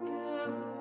together.